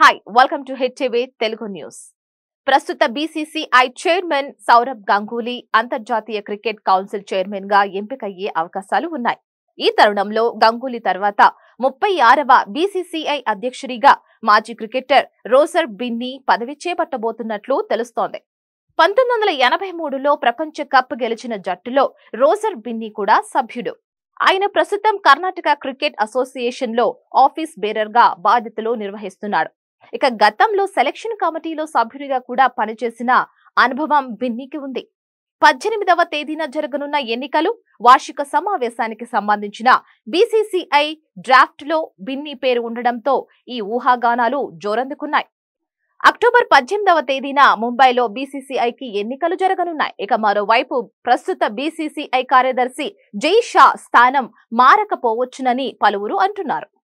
Hi welcome to HTV Telugu news ప్రస్తుత BCCI chairman Sourav Ganguly అంతర్జాతీయ cricket council చైర్మన్గా ఎంపికయ్యే అవకాశాలు ఉన్నాయి. ఈ తరుణంలో గంగూలీ తర్వాత ముప్పై ఆరవ బీసీసీఐ అధ్యక్షుడిగా మాజీ క్రికెటర్ రోసర్ బిన్నీ పదవి చేపట్టబోతున్నట్లు తెలుస్తోంది. పంతొమ్మిది వందల ఎనభై మూడులో ప్రపంచ కప్ గెలిచిన జట్టులో రోసర్ బిన్నీ కూడా సభ్యుడు. ఆయన ప్రస్తుతం కర్ణాటక క్రికెట్ అసోసియేషన్లో ఆఫీస్ బేరర్గా బాధ్యతలు నిర్వహిస్తున్నాడు. ఇక గతంలో సెలక్షన్ కమిటీలో సభ్యుడిగా కూడా పనిచేసిన అనుభవం బిన్నీకి ఉంది. పద్దెనిమిదవ తేదీన జరగనున్న ఎన్నికలు వార్షిక సమావేశానికి సంబంధించిన బీసీసీఐ డ్రాఫ్ట్లో బిన్నీ పేరు ఉండడంతో ఈ ఊహాగానాలు జోరందుకున్నాయి. అక్టోబర్ పద్దెనిమిదవ తేదీన ముంబైలో బీసీసీఐకి ఎన్నికలు జరగనున్నాయి. ఇక మరోవైపు ప్రస్తుత బీసీసీఐ కార్యదర్శి జై షా స్థానం మారకపోవచ్చునని పలువురు అంటున్నారు.